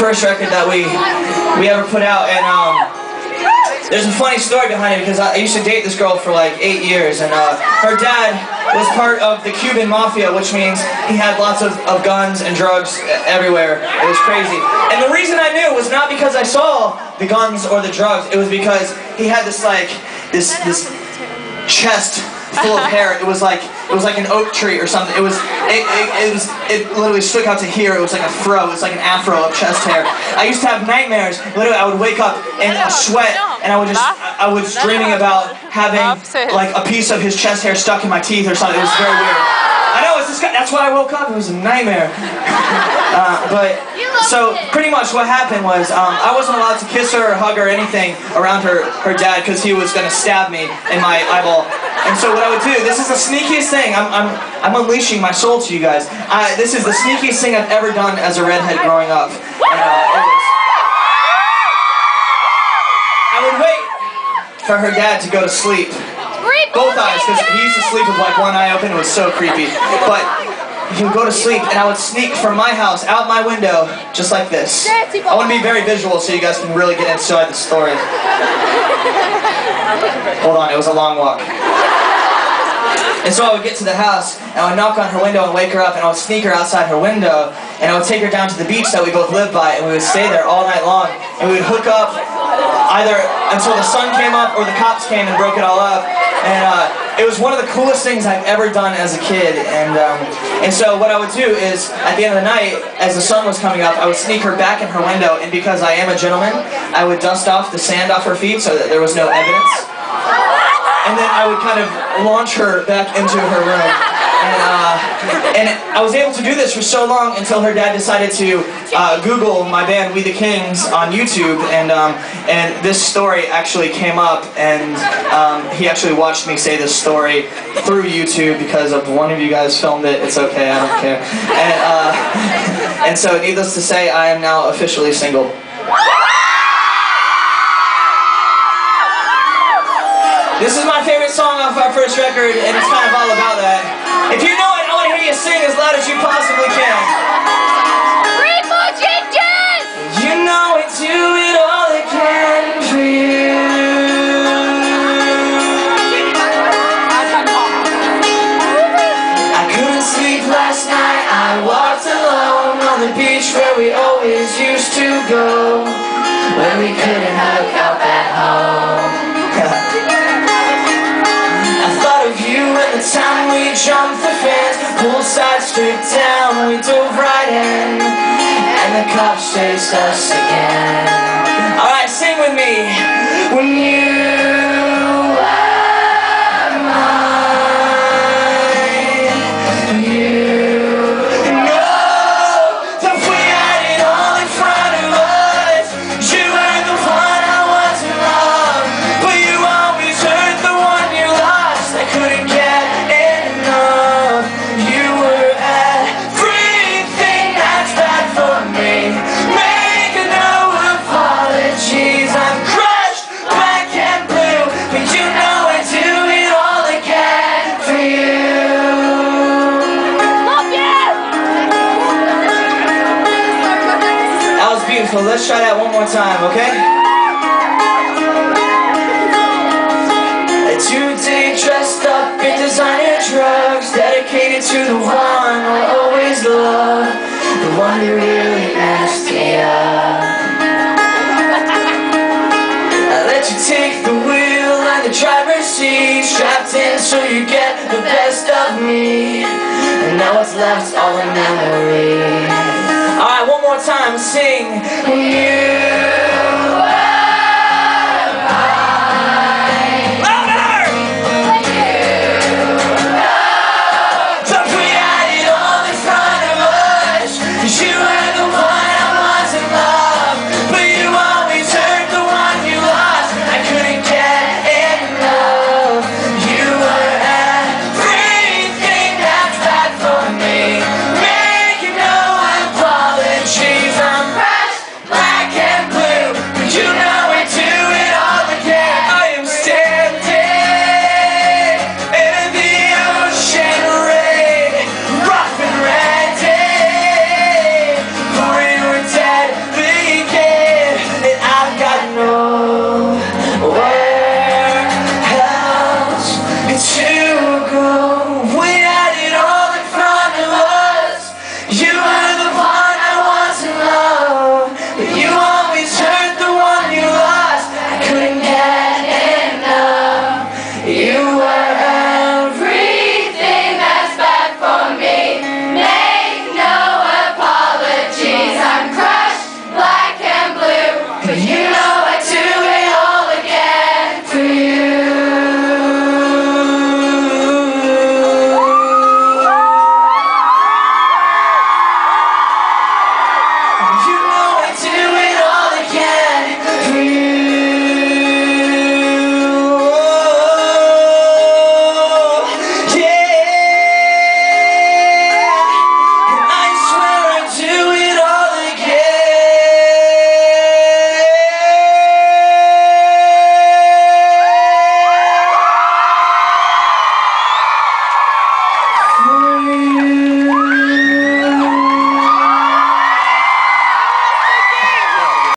first record that we we ever put out, and um, there's a funny story behind it because I used to date this girl for like eight years, and uh, her dad was part of the Cuban mafia, which means he had lots of, of guns and drugs everywhere. It was crazy. And the reason I knew was not because I saw the guns or the drugs. It was because he had this like this this chest full of hair. It was like it was like an oak tree or something. It was it, it, it was it literally stuck out to here. It was like a fro. It was like an afro of chest hair. I used to have nightmares. Literally, I would wake up in a sweat, and I would just I was dreaming about having like a piece of his chest hair stuck in my teeth or something. It was very weird. I know it's disgusting. That's why I woke up. It was a nightmare. Uh, but so pretty much what happened was um, I wasn't allowed to kiss her or hug her or anything around her her dad because he was gonna stab me in my eyeball. And so what I would do, this is the sneakiest thing. I'm I'm I'm unleashing my soul to you guys. I, this is the sneakiest thing I've ever done as a redhead growing up. And, uh, it was, I would wait for her dad to go to sleep both eyes because he used to sleep with like one eye open. It was so creepy. But he would go to sleep and I would sneak from my house out my window just like this. I want to be very visual so you guys can really get inside the story. Hold on, it was a long walk. And so I would get to the house, and I would knock on her window and wake her up, and I would sneak her outside her window, and I would take her down to the beach that we both lived by, and we would stay there all night long, and we would hook up either until the sun came up or the cops came and broke it all up. And uh, it was one of the coolest things I've ever done as a kid. And um, and so what I would do is at the end of the night, as the sun was coming up, I would sneak her back in her window, and because I am a gentleman, I would dust off the sand off her feet so that there was no evidence and then I would kind of launch her back into her room. And, uh, and I was able to do this for so long until her dad decided to uh, Google my band We the Kings on YouTube, and um, and this story actually came up, and um, he actually watched me say this story through YouTube because of one of you guys filmed it. It's okay, I don't care. And uh, and so, needless to say, I am now officially single. This is my favorite song off our first record, and it's kind of all about that. If you know sing as loud as you possibly can. Rainbow Changes! You know it, do it all it can for you. I couldn't sleep last night. I walked alone on the beach where we always used to go. When we couldn't hug up at home. I thought of you at the time we jumped poolside stripped down, we dove right in, and the cops chased us again. All right, sing with me. When you beautiful. Let's try that one more time, okay? Today dressed up in designer drugs, dedicated to the one I always love, the one who really messed me up. I let you take the wheel and the driver's seat, strapped in so you get the best of me. And now what's left's all a memory. Alright, one more time, sing. You.